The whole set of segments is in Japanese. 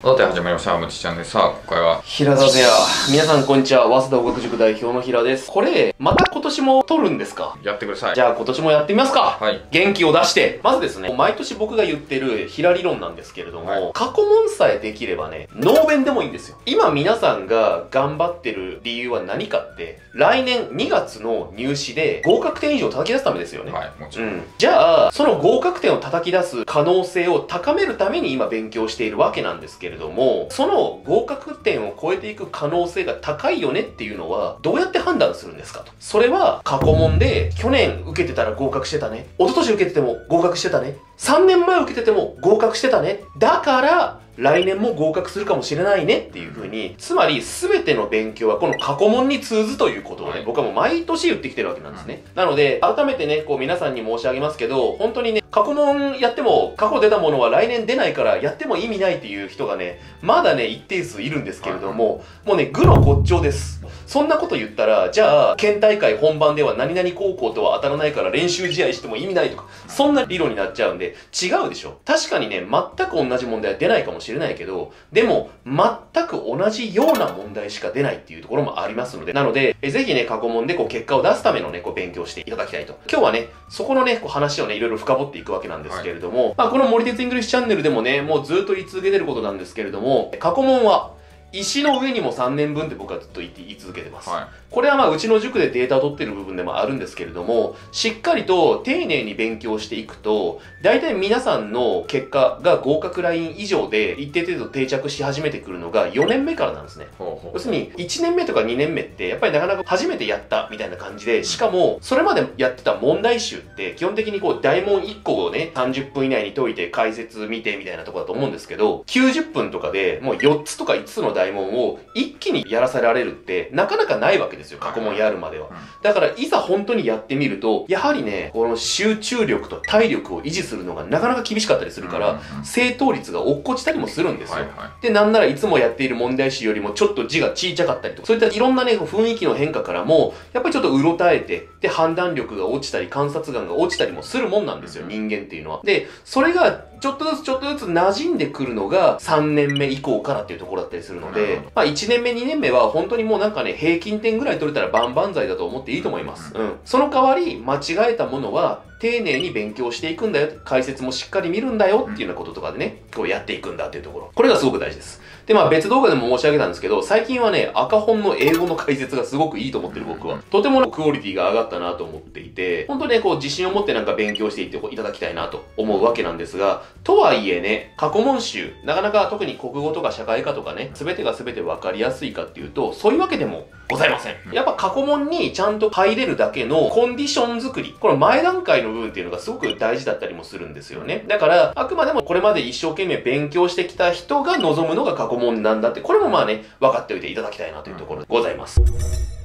さて始まりました、むちちゃんです。さあ、今回は、平田勢や。皆さんこんにちは。早稲田語学塾代表の平です。これ、また年も撮るんですか？やってください。じゃあ今年もやってみますかはい。元気を出して。まずですね、毎年僕が言ってる平理論なんですけれども、はい過去問さえできればね、ノーベンでもいいんですよ。今皆さんが頑張ってる理由は何かって、来年2月の入試で合格点以上叩き出すためですよね。はい、もちろん。うん、じゃあその合格点を叩き出す可能性を高めるために今勉強しているわけなんですけれどもその合格点を超えていく可能性が高いよねっていうのはどうやって判断するんですかとそれはは過去問で去年受けてたら合格してたね。一昨年受けてても合格してたね。3年前受けてても合格してたね。だから来年も合格するかもしれないねっていう風に、つまり全ての勉強はこの過去問に通ずということをね、はい僕はもう毎年言ってきてるわけなんですね。なので、改めてね、こう皆さんに申し上げますけど、本当にね、過去問やっても、過去出たものは来年出ないからやっても意味ないっていう人がね、まだね、一定数いるんですけれども、もうね、愚の骨頂です。そんなこと言ったら、じゃあ、県大会本番では何々高校とは当たらないから練習試合しても意味ないとか、そんな理論になっちゃうんで、違うでしょ。確かにね、全く同じ問題は出ないかもしれないしれないけど、でも、全く同じような問題しか出ないっていうところもありますので、なので、えぜひね、過去問でこう結果を出すためのね、こう勉強していただきたいと。今日はね、そこのね、こう話をね、いろいろ深掘っていくわけなんですけれども、まあこの森鉄イングリッシュチャンネルでもね、もうずっと言い続けてることなんですけれども、過去問は、石の上にも3年分って僕はずっと言い続けてます。はこれはまあうちの塾でデータを取ってる部分でもあるんですけれども、しっかりと丁寧に勉強していくと、大体皆さんの結果が合格ライン以上で一定程度定着し始めてくるのが4年目からなんですね。要するに1年目とか2年目ってやっぱりなかなか初めてやったみたいな感じで、しかもそれまでやってた問題集って基本的にこう大問1個をね30分以内に解いて解説見てみたいなところだと思うんですけど、90分とかでもう4つとか5つの大問を一気にやらせられるってなかなかないわけですよ、過去問やるまでは。だからいざ本当にやってみると、やはりね、この集中力と体力を維持するのがなかなか厳しかったりするから、正答率が落っこちたりもするんですよ。はいはで、なんならいつもやっている問題集よりもちょっと字が小さかったりとか、そういったいろんなね、雰囲気の変化からも、やっぱりちょっとうろたえて、で、判断力が落ちたり、観察眼が落ちたりもするもんなんですよ、人間っていうのは。で、それがちょっとずつちょっとずつ馴染んでくるのが3年目以降からっていうところだったりするのでなるほど、まあ1年目、2年目は本当にもうなんかね、平均点ぐらい取れたら万々歳だと思っていいと思います。うん。その代わり、間違えたものは、丁寧に勉強していくんだよ。解説もしっかり見るんだよっていうようなこととかでね、こうやっていくんだっていうところ。これがすごく大事です。で、まあ別動画でも申し上げたんですけど、最近はね、赤本の英語の解説がすごくいいと思ってる僕は。とてもクオリティが上がったなと思っていて、本当にね、こう自信を持ってなんか勉強していっていただきたいなと思うわけなんですが、とはいえね、過去問集、なかなか特に国語とか社会科とかね、全てが全て分かりやすいかっていうと、そういうわけでもございません。やっぱ過去問にちゃんと入れるだけのコンディション作り、この前段階の部分っていうのがすごく大事だったりもするんですよね。だから、あくまでもこれまで一生懸命勉強してきた人が望むのが過去問なんだって、これもまあね、分かっておいていただきたいなというところでございます。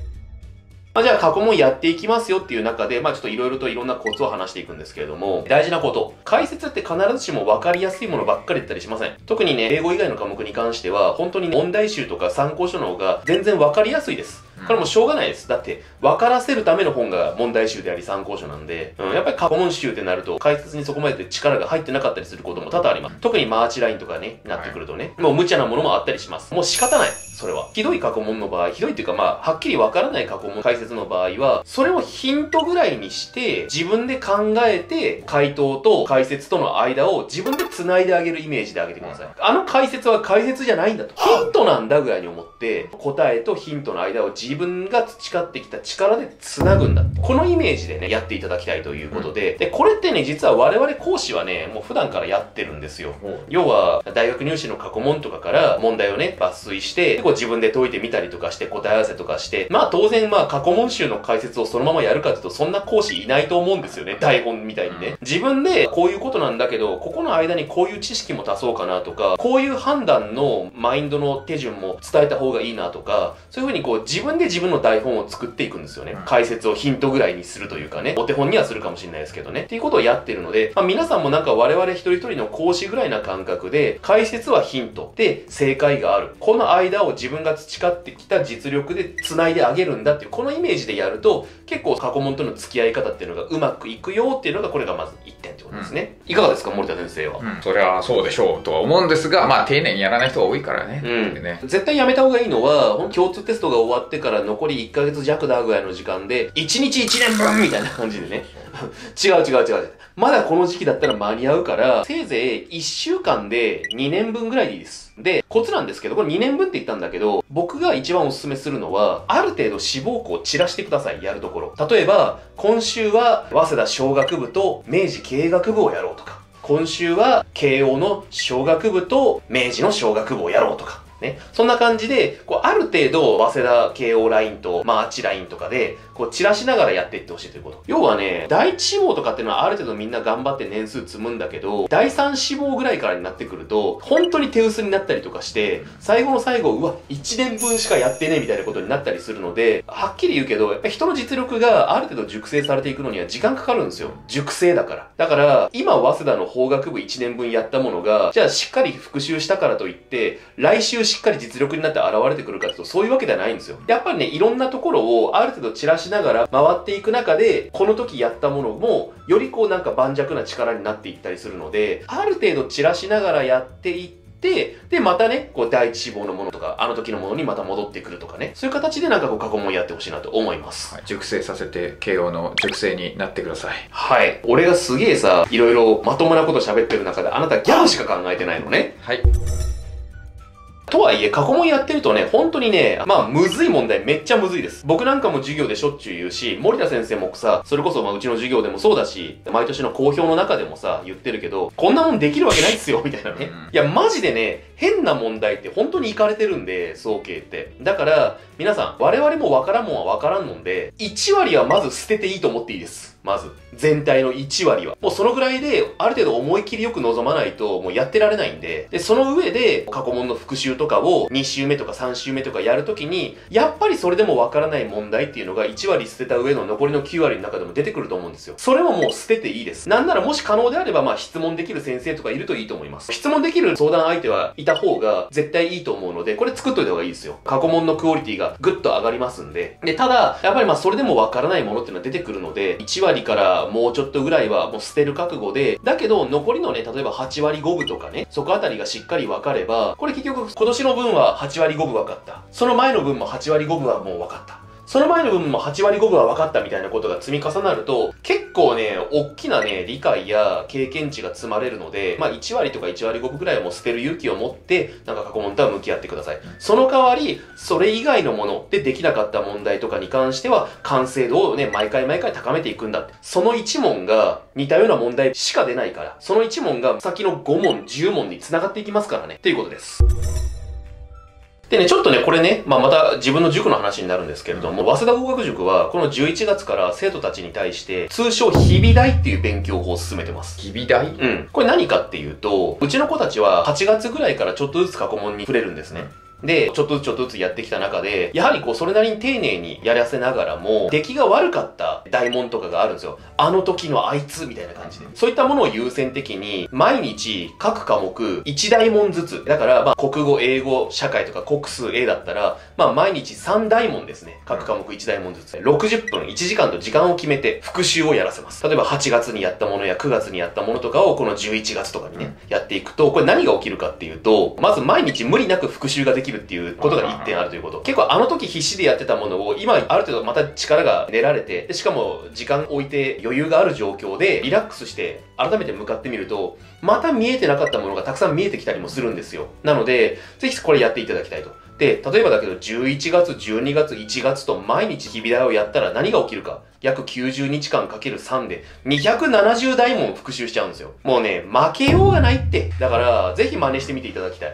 まあ、じゃあ過去問やっていきますよっていう中で、まあちょっといろいろといろんなコツを話していくんですけれども、大事なこと。解説って必ずしも分かりやすいものばっかりだったりしません。特にね、英語以外の科目に関しては、本当に問題集とか参考書の方が全然分かりやすいです。これもうしょうがないです。だって、分からせるための本が問題集であり参考書なんで、うん、やっぱり過去問集ってなると、解説にそこまで力が入ってなかったりすることも多々あります。特にマーチラインとかね、なってくるとね、もう無茶なものもあったりします。もう仕方ない。それは。ひどい過去問の場合、ひどいっていうかまあ、はっきり分からない過去問解説の場合は、それをヒントぐらいにして、自分で考えて、回答と解説との間を自分で繋いであげるイメージであげてください。あの解説は解説じゃないんだと。ヒントなんだぐらいに思って、答えとヒントの間を自分が培ってきた力で繋ぐんだ。このイメージでね、やっていただきたいということで、で、これってね、実は我々講師はね、もう普段からやってるんですよ。要は、大学入試の過去問とかから問題をね、抜粋して、でこう自分で解いてみたりとかして、答え合わせとかして、まあ当然まあ過去問集の解説をそのままやるかというと、そんな講師いないと思うんですよね。台本みたいにね。自分でこういうことなんだけど、ここの間にこういう知識も足そうかなとか、こういう判断のマインドの手順も伝えた方がいいなとか、そういうふうにこう自分分で自分の台本を作っていくんですよね。解説をヒントぐらいにするというかね、お手本にはするかもしれないですけどね。っていうことをやってるので、まあ、皆さんもなんか我々一人一人の講師ぐらいな感覚で、解説はヒントで正解がある。この間を自分が培ってきた実力で繋いであげるんだっていう、このイメージでやると、結構過去問との付き合い方っていうのがうまくいくよっていうのが、これがまず1点ってことですね。うん、いかがですか、森田先生は？うん、それはそうでしょうとは思うんですが、まあ丁寧にやらない人が多いからね。うん。ね、絶対やめた方がいいのは、共通テストが終わってから残り1ヶ月弱だぐらいの時間で、1日1年分みたいな感じでね。違う違う違う。まだこの時期だったら間に合うから、せいぜい1週間で2年分ぐらいでいいです。で、コツなんですけど、これ2年分って言ったんだけど、僕が一番おすすめするのは、ある程度志望校を散らしてください、やるところ。例えば、今週は、早稲田小学部と明治経営学部をやろうとか、今週は、慶応の小学部と明治の小学部をやろうとか、ね。そんな感じで、こう、ある程度、早稲田慶応ラインと、まあ、あっちラインとかで、こう、散らしながらやっていってほしいということ。要はね、第一志望とかっていうのはある程度みんな頑張って年数積むんだけど、第三志望ぐらいからになってくると、本当に手薄になったりとかして、最後の最後、うわ、1年分しかやってねえみたいなことになったりするので、はっきり言うけど、やっぱ人の実力がある程度熟成されていくのには時間かかるんですよ。熟成だから。だから、今、早稲田の法学部1年分やったものが、じゃあしっかり復習したからといって、来週しっかり実力になって現れてくるかというと、そういうわけではないんですよ。やっぱりね、いろんなところをある程度散らしながら回っていく中で、この時やったものも、よりこうなんか盤石な力になっていったりするので、ある程度散らしながらやっていって、で、またね、こう、第一志望のものとか、あの時のものにまた戻ってくるとかね、そういう形でなんかこう、過去問やってほしいなと思います。はい、熟成させて、慶応の熟成になってください。はい。俺がすげえさ、いろいろまともなこと喋ってる中で、あなたギャグしか考えてないのね。はい。とはいえ、過去問やってるとね、本当にね、まあ、むずい問題めっちゃむずいです。僕なんかも授業でしょっちゅう言うし、森田先生もさ、それこそまあ、うちの授業でもそうだし、毎年の公表の中でもさ、言ってるけど、こんなもんできるわけないっすよ、みたいなね。いや、マジでね、変な問題って本当にいかれてるんで、総計って。だから、皆さん、我々もわからんもんはわからんので、1割はまず捨てていいと思っていいです。まず。全体の1割は。もうそのぐらいで、ある程度思い切りよく望まないと、もうやってられないんで、で、その上で、過去問の復習とかを2週目とか3週目とかやるときに、やっぱりそれでもわからない問題っていうのが1割捨てた上の残りの9割の中でも出てくると思うんですよ。それももう捨てていいです。なんならもし可能であれば、まあ質問できる先生とかいるといいと思います。質問できる相談相手はいた方が絶対いいと思うので、これ作っといた方がいいですよ。過去問のクオリティがぐっと上がりますんで。で、ただ、やっぱりまあそれでもわからないものっていうのは出てくるので、1割からもうちょっとぐらいはもう捨てる覚悟で、だけど残りのね、例えば8割5分とかね、そこあたりがしっかり分かれば、これ結局今年の分は8割5分分かった。その前の分も8割5分はもう分かった。その前の部分も8割5分は分かったみたいなことが積み重なると、結構ね、大きなね、理解や経験値が積まれるので、まあ1割とか1割5分くらいはもう捨てる勇気を持って、なんか過去問とは向き合ってください。その代わり、それ以外のものでできなかった問題とかに関しては、完成度をね、毎回毎回高めていくんだって。その1問が似たような問題しか出ないから、その1問が先の5問、10問に繋がっていきますからね。ということです。でね、ちょっとね、これね、まあ、また自分の塾の話になるんですけれども、早稲田合学塾は、この11月から生徒たちに対して、通称、日々大っていう勉強法を進めてます。日々大？うん。これ何かっていうと、うちの子たちは8月ぐらいからちょっとずつ過去問に触れるんですね。で、ちょっとずつちょっとずつやってきた中で、やはりこう、それなりに丁寧にやらせながらも、出来が悪かった大問とかがあるんですよ。あの時のあいつみたいな感じで。そういったものを優先的に、毎日各科目1大問ずつ。だから、まあ、国語、英語、社会とか国数 A だったら、まあ、毎日3大問ですね。各科目1大問ずつ。60分、1時間と時間を決めて、復習をやらせます。例えば8月にやったものや9月にやったものとかを、この11月とかにね、やっていくと、これ何が起きるかっていうと、まず毎日無理なく復習ができるっていうことが1点あるということ。結構あの時必死でやってたものを、今ある程度また力が練られて、でしかも時間置いて余裕がある状況で、リラックスして改めて向かってみると、また見えてなかったものがたくさん見えてきたりもするんですよ。なので、ぜひこれやっていただきたいと。で、例えばだけど、11月、12月、1月と毎日日々代をやったら何が起きるか。約90日間かける3で、270台も復習しちゃうんですよ。もうね、負けようがないって。だから、ぜひ真似してみていただきたい。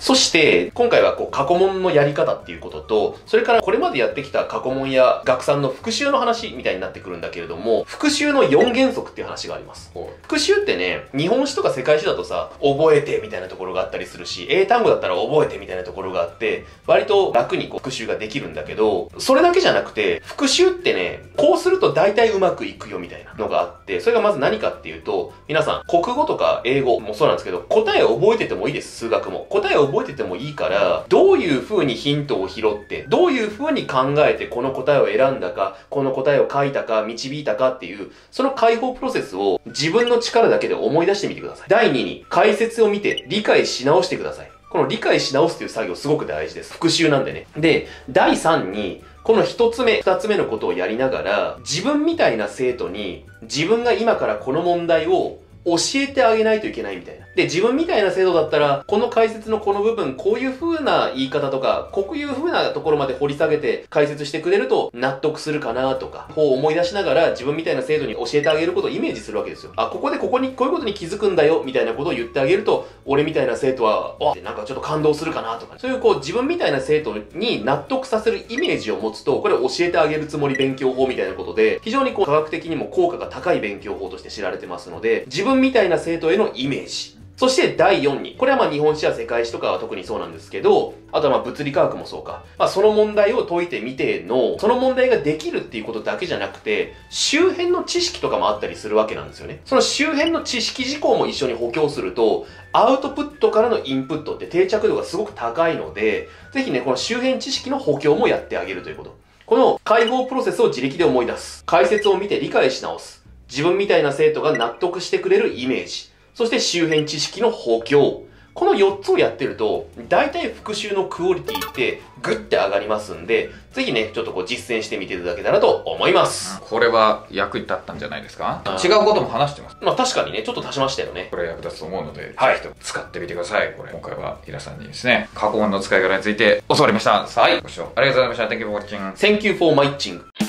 そして、今回はこう過去問のやり方っていうことと、それからこれまでやってきた過去問や学さんの復習の話みたいになってくるんだけれども、復習の4原則っていう話があります。ほ復習ってね、日本史とか世界史だとさ、覚えてみたいなところがあったりするし、英単語だったら覚えてみたいなところがあって、割と楽にこう復習ができるんだけど、それだけじゃなくて、復習ってね、こうすると大体うまくいくよみたいなのがあって、それがまず何かっていうと、皆さん、国語とか英語もそうなんですけど、答えを覚えててもいいです、数学も。答えを覚えててもいいから、どういう風にヒントを拾って、どういう風に考えてこの答えを選んだか、この答えを書いたか、導いたかっていう、その解放プロセスを自分の力だけで思い出してみてください。第2に、解説を見て理解し直してください。この理解し直すという作業すごく大事です。復習なんでね。で、第3に、この一つ目、二つ目のことをやりながら、自分みたいな生徒に、自分が今からこの問題を教えてあげないといけないみたいな。で、自分みたいな生徒だったら、この解説のこの部分、こういう風な言い方とか、こういう風なところまで掘り下げて解説してくれると納得するかなとか、こう思い出しながら自分みたいな生徒に教えてあげることをイメージするわけですよ。あ、ここでここに、こういうことに気づくんだよ、みたいなことを言ってあげると、俺みたいな生徒は、あ、なんかちょっと感動するかなとか、そういうこう自分みたいな生徒に納得させるイメージを持つと、これ教えてあげるつもり勉強法みたいなことで、非常にこう科学的にも効果が高い勉強法として知られてますので、自分みたいな生徒へのイメージ。そして第4に、これはまあ日本史や世界史とかは特にそうなんですけど、あとはまあ物理科学もそうか。まあその問題を解いてみての、その問題ができるっていうことだけじゃなくて、周辺の知識とかもあったりするわけなんですよね。その周辺の知識事項も一緒に補強すると、アウトプットからのインプットって定着度がすごく高いので、ぜひね、この周辺知識の補強もやってあげるということ。この解放プロセスを自力で思い出す。解説を見て理解し直す。自分みたいな生徒が納得してくれるイメージ。そして周辺知識の補強。この4つをやってると、大体復習のクオリティってグッて上がりますんで、ぜひね、ちょっとこう実践してみていただけたらと思います。これは役に立ったんじゃないですか？あ違うことも話してますまあ確かにね、ちょっと足しましたよね。これ役立つと思うので、はいぜひとも使ってみてくださいこれ今回は平さんにですね過去問の使い方について教わりましたはいご視聴ありがとうございました Thank you for watching Thank you for watching.